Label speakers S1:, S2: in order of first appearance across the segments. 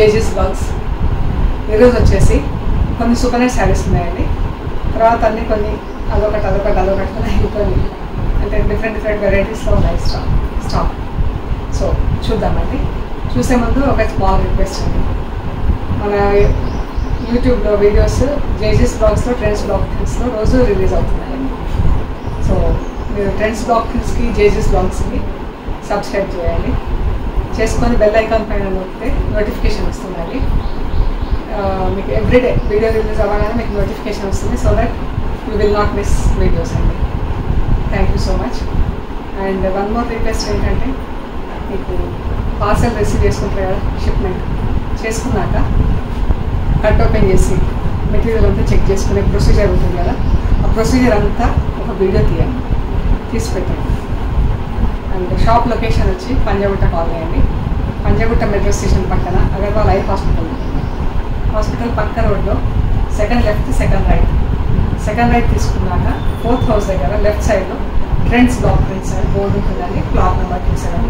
S1: జేజెస్ box ఈరోజు వచ్చేసి కొన్ని సూపర్ నైట్ శారీస్ ఉన్నాయండి. తర్వాత అన్ని కొన్ని అదొకటి అదొకటి అదొకటి అని కొన్ని అంటే డిఫరెంట్ డిఫరెంట్ వెరైటీస్లో ఉన్నాయి స్టాక్ స్టాక్ సో చూద్దామండి. చూసే ముందు ఒక స్మాల్ రిక్వెస్ట్ అండి. మన యూట్యూబ్లో వీడియోస్ జేజెస్ బ్లాగ్స్లో ట్రెండ్స్ బ్లాగ్స్లో రోజు రిలీజ్ అవుతున్నాయండి. సో మీరు ట్రెండ్స్ బ్లాగ్స్కి జేజెస్ బ్లాగ్స్కి సబ్స్క్రైబ్ చేయండి. చేసుకొని బెల్ ఐకాన్ పైన నొక్కితే నోటిఫికేషన్ వస్తుందండి మీకు ఎవ్రీడే వీడియో రిలీజ్ అవ్వగానే మీకు నోటిఫికేషన్ వస్తుంది. So that you will not miss videos అండి. Thank you so much and one more request ఏంటంటే మీకు పార్సల్ రిసీవ్ చేసుకుంటారు కదా షిప్మెంట్ చేసుకున్నాక కట్ ఓపెన్ చేసి మెటీరియల్ అంతా చెక్ చేసుకునే ప్రొసీజర్ ఉంటుంది కదా. ఆ ప్రొసీజర్ అంతా ఒక వీడియో తీయండి. తీసి పెట్టండి. అండ్ షాప్ లొకేషన్ వచ్చి పంజాగుట్ట కాలనీ అండి. పంజాగుట్ట మెట్రో స్టేషన్ పక్కన అగర్వాల్ ఐ హాస్పిటల్ హాస్పిటల్ పక్క రోడ్లో second left second right. Second right తీసుకున్నాక ఫోర్త్ హౌస్ దగ్గర లెఫ్ట్ సైడ్లో ట్రెండ్స్ బ్లాక్ ప్రింట్స్ అని బోర్డు ఉంటుందండి. క్లాత్ నెంబర్ టూ సెవెన్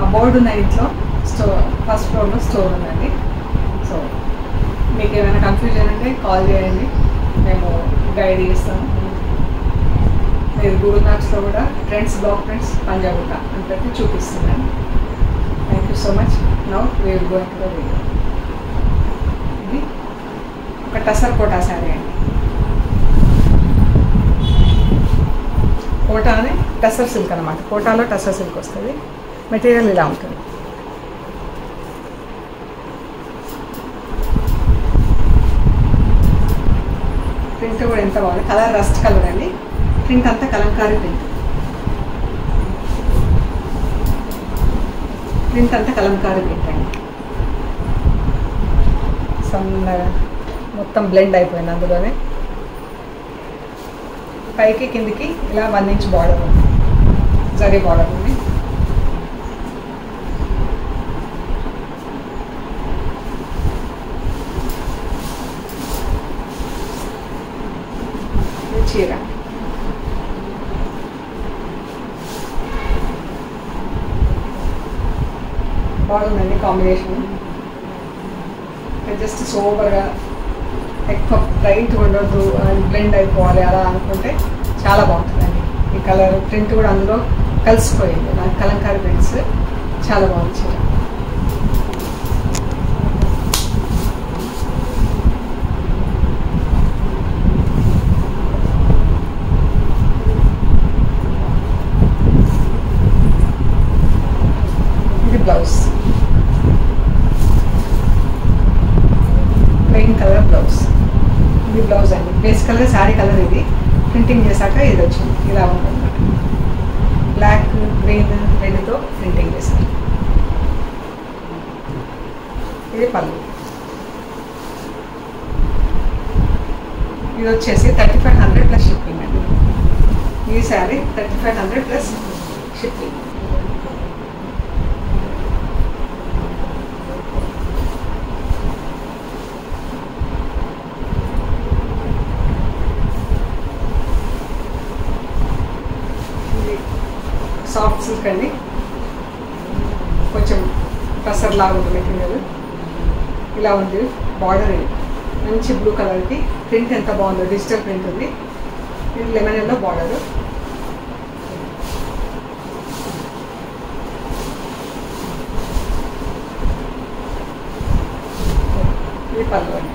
S1: ఆ బోర్డు ఉన్న ఇంట్లో స్టోర్ ఫస్ట్ ఫ్లోర్లో స్టోర్ ఉందండి. సో మీకు ఏమైనా కన్ఫ్యూజన్ ఉంటే కాల్ చేయండి. మేము గైడ్ చేస్తాము. మీరు గూగుల్ మ్యాప్స్లో కూడా ట్రెండ్స్ బ్లాక్ ప్రింట్స్ పంజాగుట్ట అని పెట్టి చూపిస్తున్నాను. Thank you so much now where going to the video ఇది ఒక టసర్ కోటా శారీ అండి. కోటా అని టసర్ సిల్క్ అనమాట కోటాలో టసర్ సిల్క్ వస్తుంది. మెటీరియల్ ఇలా ఉంటుంది. ప్రింట్ కూడా ఎంత బాగుంది. కలర్ రస్ట్ కలర్ అండి. ప్రింట్ అంతా కలంకారీ ప్రింట్. ప్రింట్ అంతా కలంకారీ ప్రింట్ అండి. సన్నగా మొత్తం బ్లెండ్ అయిపోయింది అందులోనే. పైకి కిందికి ఇలా వన్ ఇంచ్ బార్డర్ ఉంది. జరీ బార్డర్ ఉంది ఇది చీర బాగుందండి కాంబినేషన్ జస్ట్ సోబర్గా ఎక్కువ బ్రైట్ ఉండొద్దు బ్లెండ్ అయిపోవాలి అలా అనుకుంటే చాలా బాగుంటుందండి. ఈ కలర్ ప్రింట్ కూడా అందులో కలిసిపోయింది. నాకు కలంకారీ ప్రింట్స్ చాలా బాగుంది చీర ఇది బ్లౌజ్ ప్లెయిన్ కలర్ బ్లౌజ్ ఇది బ్లౌజ్ అండి. బేస్ కలర్ శారీ కలర్ ఇది. ప్రింటింగ్ చేశాక ఇది వచ్చింది. ఇలా ఉంటుంది బ్లాక్ గ్రీన్ రెడ్తో ప్రింటింగ్ చేశారు. ఇది పళ్ళు. ఇది వచ్చేసి thirty five hundred plus shipping అండి. ఈ sari thirty five hundred plus shipping ఇది చెప్పండి. కొంచెం టసర్ లాగా ఉంది మెటీరియల్ ఇలా ఉంది. బార్డర్ మంచి బ్లూ కలర్కి ప్రింట్ ఎంత బాగుందో డిజిటల్ ప్రింట్ ఉంది. ఇది లెమన్ ఎల్లో బార్డర్ ఇది పళ్ళు అండి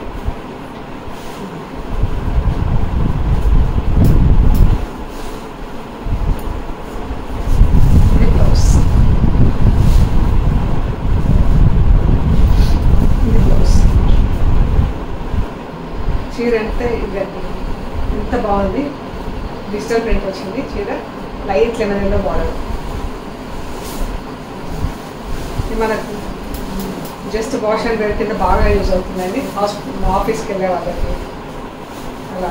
S1: ఇది బ్లౌజ్ ఇది బ్లౌజ్ చీర అంటే ఇదండి ఎంత బాగుంది డిజిటల్ ప్రింట్ వచ్చింది చీర లైట్ లెమన్ ఎల్లో బార్డర్ ఇది మనకు జస్ట్ వాష్ అండ్ వేర్ కింద బాగా యూజ్ అవుతుందండి. హాస్పిటల్ ఆఫీస్కి వెళ్ళే వాళ్ళకి అలా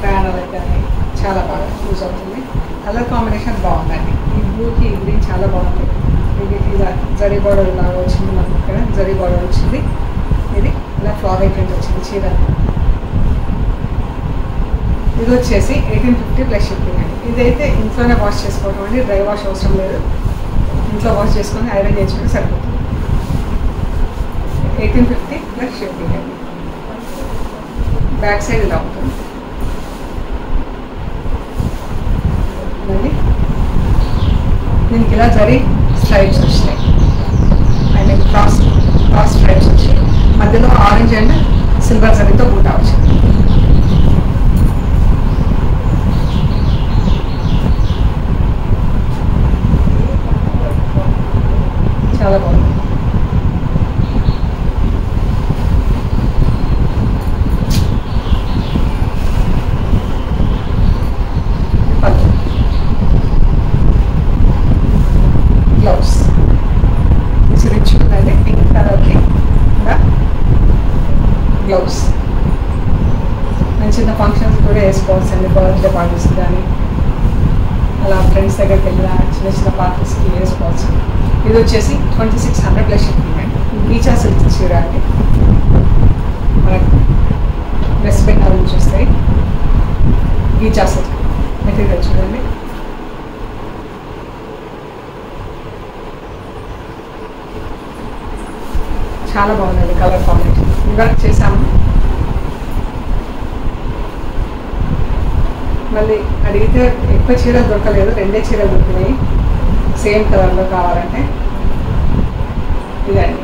S1: ప్రయాణాలకు కానీ చాలా బాగా యూజ్ అవుతుంది. కలర్ కాంబినేషన్ బాగుందండి. ఈ బ్లూకి ఈ గ్రీన్ చాలా బాగుంది. ఇది ఇలా జరీ బార్డర్ లాగా వచ్చింది మనకి ఇక్కడ జరీ బార్డర్ వచ్చింది. ఇది ఇలా ఫ్లావర్ ప్రింట్ వచ్చింది చీర. ఇది వచ్చేసి ఎయిటీన్ ఫిఫ్టీ ప్లస్ షిప్పింగ్ అండి. ఇదైతే ఇంట్లోనే వాష్ చేసుకోవడం అండి డ్రై వాష్ అవసరం లేదు. ఇంట్లో వాష్ చేసుకొని ఐరన్ చేసుకుంటే సరిపోతుంది. ఎయిటీన్ ఫిఫ్టీ ప్లస్ షిప్పింగ్ అండి బ్యాక్ సైడ్ ఇలా ఉంటుంది మళ్ళీ దీనికి ఇలా జరి స్ట్రైప్స్ వచ్చినాయి I mean cross cross stripes వచ్చాయి మధ్యలో ఆరెంజ్ అండ్ సిల్వర్ జరీతో బూటా వచ్చింది. చాలా బాగుంది పట్టు గ్లౌస్ ఇది రిచ్ ఉందండి పింక్ కలర్కి ఇలా గ్లౌస్ నేను చిన్న ఫంక్షన్స్ కూడా వేసుకోవచ్చు అండి బర్త్డే పార్టీస్ కానీ అలా ఫ్రెండ్స్ దగ్గరికి వెళ్ళిన చిన్న చిన్న పార్టీస్కి వేసుకోవచ్చు ఇది వచ్చేసి twenty six hundred plus shipping అండి బీచా సిల్క్ చీర అండి మనకు వెస్ట్ బెంగాల్ నుంచి వస్తాయి బీచా సిల్క్ మెటీరియల్ చూడండి చాలా బాగుందండి కలర్ కాంబినేషన్ ఇవాళ చేసాము. మళ్ళీ అడిగితే ఎక్కువ చీరలు దొరకలేదు రెండే చీరలు దొరికినాయి. సేమ్ కలర్లో కావాలంటే. ఇదండి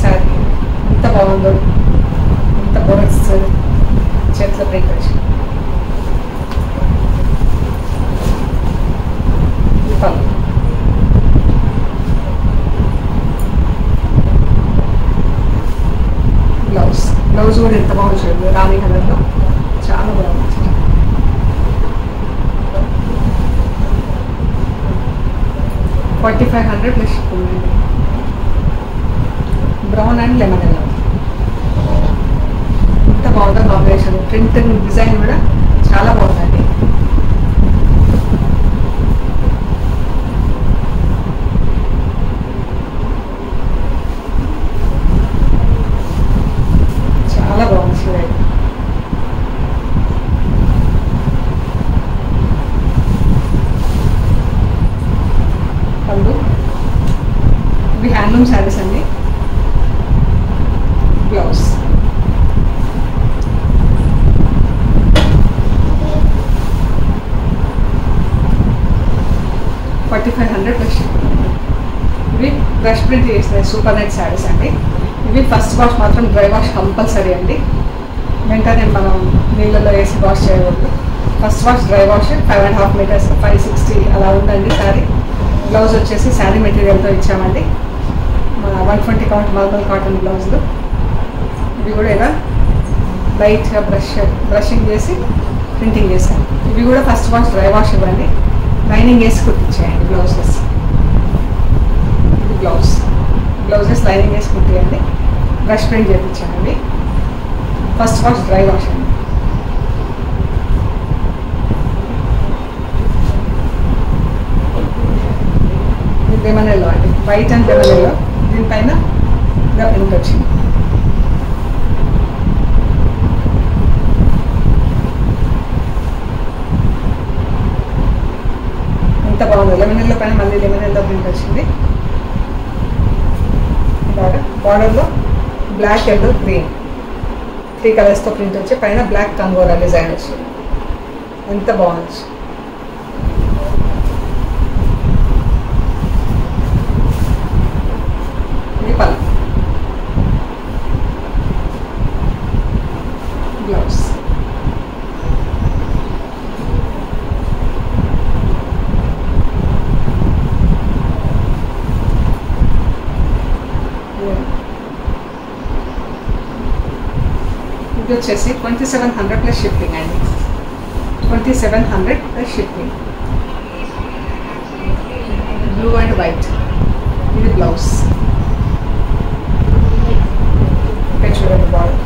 S1: సరే ఎంత బాగుందో ఎంత బొరక్స్ చేతిలో బ్రేక్ వచ్చి పళ్ళు బ్లౌజ్ బ్లౌజ్ కూడా ఎంత బాగుంది చూడండి రాణి కలర్లో చాలా బాగుంది ఫార్టీ ఫైవ్ హండ్రెడ్ మిషన్ బ్రౌన్ అండ్ లెమన్ ఎల్లో ఎంత బాగుందో కాంబినేషన్ ప్రింట్ డిజైన్ కూడా చాలా బాగుంది చూడండి పళ్ళు ఇవి హ్యాండ్లూమ్ శారీస్ అండి blouse forty five hundred plus ఇవి బ్రష్ ప్రింట్ చేసినాయి సూపర్ నైట్ శారీస్ అండి. ఇవి ఫస్ట్ వాష్ మాత్రం డ్రై వాష్ కంపల్సరీ అండి. వెంటనే మనం నీళ్ళలో వేసి వాష్ చేయవద్దు. First wash dry wash five and half metres five sixty అలా ఉందండి శారీ. బ్లౌజ్ వచ్చేసి శారీ మెటీరియల్తో ఇచ్చామండి. మన వన్ ట్వంటీ కాటన్ మల్బల్ కాటన్ బ్లౌజ్లు. ఇవి కూడా ఇలా లైట్గా బ్రష్ బ్రషింగ్ చేసి ప్రింటింగ్ చేశాను ఇవి కూడా ఫస్ట్ వాష్ డ్రై వాష్ ఇవ్వండి. లైనింగ్ వేసి కుట్టించేయండి బ్లౌజెస్. ఇది బ్లౌజ్. బ్లౌజెస్ లైనింగ్ వేసి కుట్టేయండి. బ్రష్ ప్రింట్ చేయించానండి ఫస్ట్ వాష్ డ్రై వాష్ అండి. లెమన్ ఎల్లో అండి. వైట్ అండ్ లెమన్ ఎల్లో దీనిపైన ఇలా ప్రింట్ వచ్చింది. ఎంత బాగుంది. లెమన్ ఎల్లో పైన మళ్ళీ లెమన్ ఎల్లో ప్రింట్ వచ్చింది. బార్డర్లో బ్లాక్ ఎల్లో గ్రీన్ త్రీ కలర్స్తో ప్రింట్ వచ్చి పైన బ్లాక్ కంగోరా డిజైన్ వచ్చింది ఎంత బాగుంది ఇది పళ్ళు బ్లౌజ్ ఇది వచ్చేసి twenty seven hundred plus shipping అండి. Twenty seven hundred plus shipping blue and white ఇది బ్లౌజ్ ఇక్కడ చూడండి బాడీ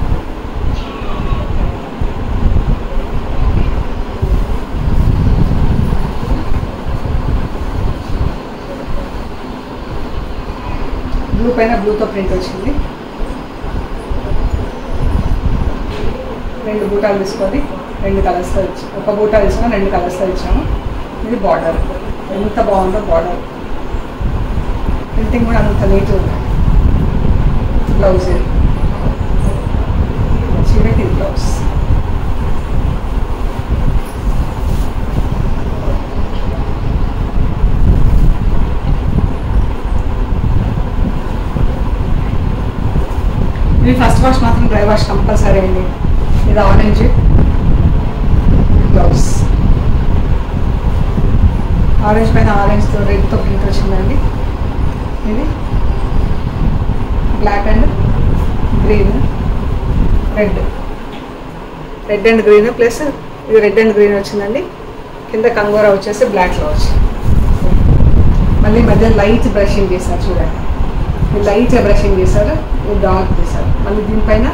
S1: బ్లూ పైన బ్లూతో ప్రింట్ వచ్చింది. రెండు బూటాలు తీసుకొని రెండు కలర్స్లో ఇచ్చాము ఒక బూటా ఇచ్చాము రెండు కలర్స్లో ఇచ్చాము. ఇది బార్డర్ ఎంత బాగుందో బార్డర్ ప్రింటింగ్ కూడా అంత నీట్గా ఉంది బ్లౌజ్ ఇది. చీరకి ఇది బ్లౌజ్ ఇది ఫస్ట్ వాష్ మాత్రం డ్రై వాష్ కంపల్సరీ అండి. ఇది ఆరెంజ్ బ్లౌజ్ ఆరెంజ్ పైన ఆరెంజ్తో రెడ్తో పింక్ వచ్చిందండి. ఇది black and green red red and green plus ఇది రెడ్ అండ్ గ్రీన్ వచ్చిందండి. కింద కంగోరా వచ్చేసి బ్లాక్లో వచ్చింది. మళ్ళీ మధ్య లైట్ బ్రషింగ్ చేశారు చూడండి. లైట్ లైట్గా బ్రషింగ్ చేశారు డార్క్ చేశారు. మళ్ళీ దీనిపైన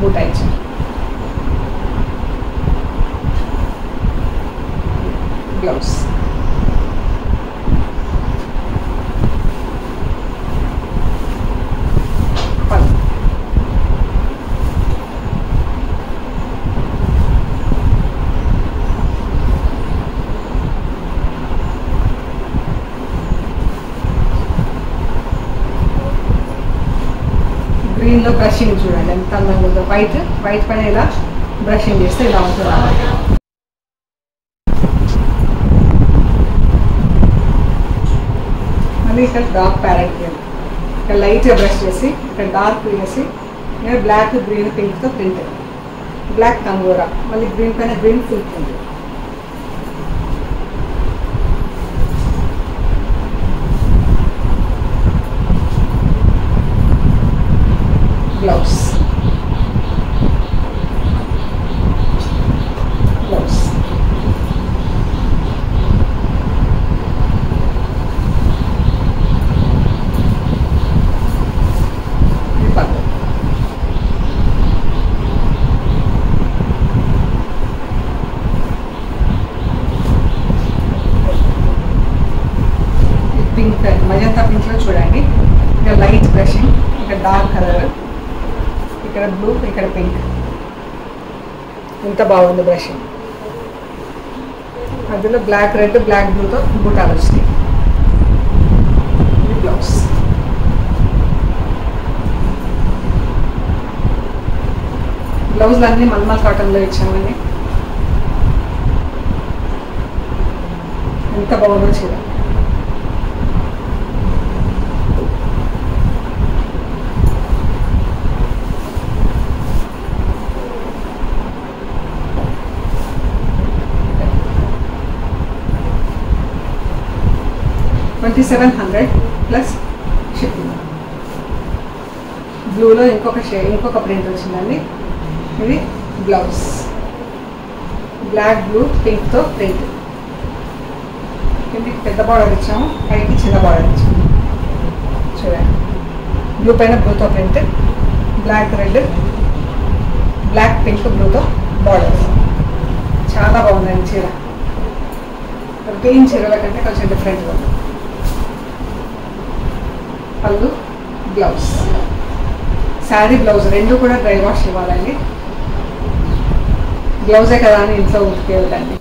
S1: బూటా ఇచ్చారు బ్లౌజ్ గ్రీన్లో గ్రీన్లో బ్రషింగ్ చూడండి ఎంత అందంగా ఉందో వైట్ వైట్ పైన ఇలా బ్రషింగ్ చేస్తే ఇలా ఉంటుంది మళ్ళీ ఇక్కడ డార్క్ ప్యారెట్ గ్రీన్ ఇక్కడ లైట్గా బ్రష్ చేసి ఇక్కడ డార్క్ వేసి నేను బ్లాక్ గ్రీన్ పింక్తో ప్రింట్ బ్లాక్ తంగూర మళ్ళీ గ్రీన్ పైన గ్రీన్ ఫుల్ ప్రింట్ మిగతా పింక్లో చూడండి. ఇక్కడ లైట్ బ్రషింగ్ ఇక్కడ డార్క్ కలర్ ఇక్కడ బ్లూ ఇక్కడ పింక్ ఎంత బాగుంది బ్రషింగ్ అందులో బ్లాక్ రెడ్ బ్లాక్ బ్లూతో బుటాలు వచ్చినాయి బ్లౌజ్ బ్లౌజులు అన్నీ మల్మల్ కాటన్లో ఇచ్చామండి. ఎంత బాగుందో చూడండి. 700 ప్లస్ షిప్పింగ్ బ్లూలో ఇంకొక షే ఇంకొక ప్రింట్ వచ్చిందండి. ఇది బ్లౌజ్ బ్లాక్ బ్లూ పింక్తో ప్రింట్ కిందికి పెద్ద బార్డర్ ఇచ్చాము. పైకి చిన్న బార్డర్ ఇచ్చాము. చూడండి. బ్లూ పైన బ్లూతో print black red black pink బ్లూతో borders చాలా బాగుందండి చీర. గ్రీన్ చీరల కంటే కొంచెం డిఫరెంట్గా ఉంది. పళ్ళు బ్లౌజ్. శారీ బ్లౌజ్ రెండు కూడా డ్రై వాష్ ఇవ్వాలండి. బ్లౌజే కదా అని ఇంట్లో ఉతికేయాలండి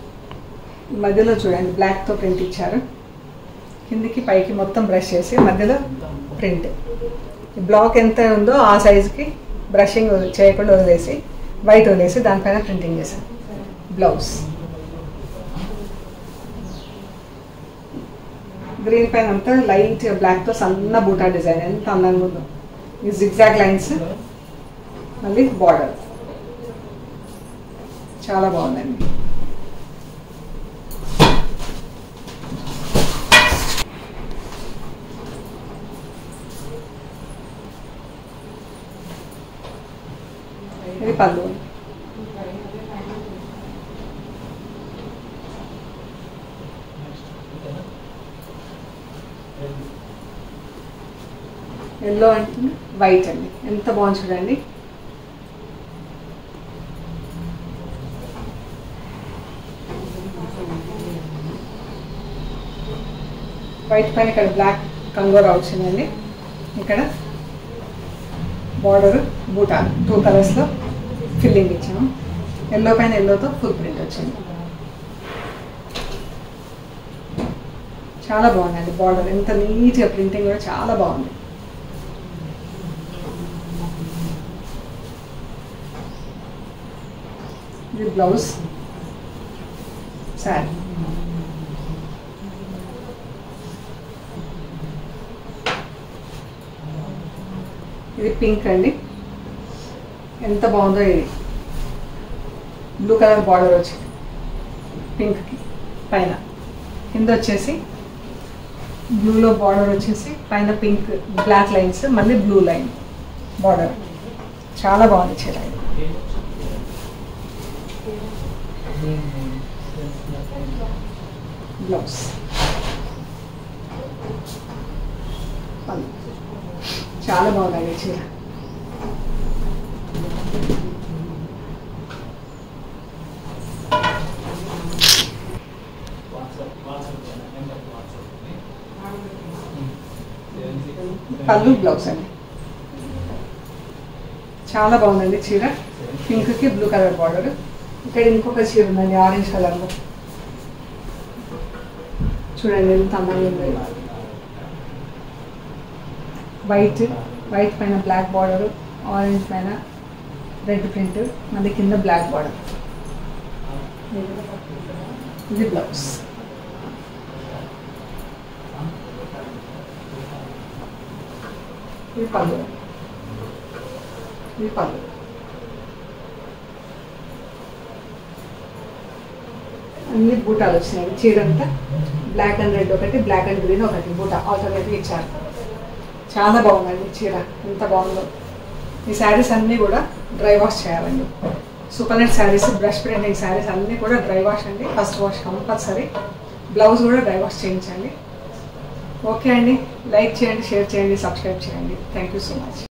S1: మధ్యలో చూడండి బ్లాక్తో ప్రింట్ ఇచ్చారు. కిందికి పైకి మొత్తం బ్రష్ చేసి మధ్యలో ప్రింట్ బ్లాక్ ఎంత ఉందో ఆ సైజుకి బ్రషింగ్ చేయకుండా వదిలేసి వైట్ వదిలేసి దానిపైన ప్రింటింగ్ చేశాను బ్లౌజ్ గ్రీన్ పైన అంతా లైట్ బ్లాక్తో సన్న బూటా డిజైన్. ఎంత అందంగా ఉందో. ఈ జిగ్జాగ్ లైన్స్ మళ్ళీ బార్డర్ చాలా బాగుందండి ఇది పళ్ళు. ఎల్లో అంటే వైట్ అండి. ఎంత బాగుంది చూడండి. వైట్ పైన ఇక్కడ బ్లాక్ కంగోరా వచ్చిందండి ఇక్కడ బార్డర్ బూటా టూ కలర్స్లో ఫిల్లింగ్ ఇచ్చాము. ఎల్లో పైన ఎల్లోతో ఫుల్ ప్రింట్ వచ్చింది. చాలా బాగుందండి బార్డర్. ఎంత నీట్గా ప్రింటింగ్ కూడా చాలా బాగుంది. ఇది బ్లౌజ్. శారీ ఇది పింక్ అండి. ఎంత బాగుందో ఇది. బ్లూ కలర్ బార్డర్ వచ్చింది. పింక్కి పైన. కింద వచ్చేసి బ్లూలో బార్డర్ వచ్చేసి పైన పింక్ బ్లాక్ లైన్స్ మళ్ళీ బ్లూ లైన్ బార్డర్ చాలా బాగుంది చీర ఇది. బ్లౌజ్ చాలా బాగుందండి చీర. పళ్ళు బ్లౌజ్ అండి. చాలా బాగుందండి చీర. పింక్కి బ్లూ కలర్ బార్డర్. ఇక్కడ ఇంకొక చీర ఉందండి ఆరెంజ్ కలర్లో చూడండి ఎంత అందంగా ఉంది వైట్ వైట్ పైన బ్లాక్ బార్డర్ ఆరెంజ్ పైన రెడ్ ప్రింట్ మళ్ళీ కింద బ్లాక్ బార్డర్ ఇది బ్లౌజ్ ఇది పళ్ళు. ఇది పళ్ళు. అన్ని బూటాలు వచ్చినాయి. చీర అంతా బ్లాక్ అండ్ రెడ్ ఒకటి బ్లాక్ అండ్ గ్రీన్ ఒకటి బూట ఆల్టర్నేటివ్ ఇచ్చారు. చాలా బాగుందండి చీర. ఎంత బాగుందో. ఈ శారీస్ అన్నీ కూడా డ్రై వాష్ చేయాలండి. Super net saris brush printing saris అన్నీ కూడా డ్రై వాష్ అండి. ఫస్ట్ వాష్ కంపల్సరీ బ్లౌజ్ కూడా డ్రై వాష్ చేయించండి. ఓకే అండి. లైక్ చేయండి షేర్ చేయండి సబ్స్క్రైబ్ చేయండి. Thank you so much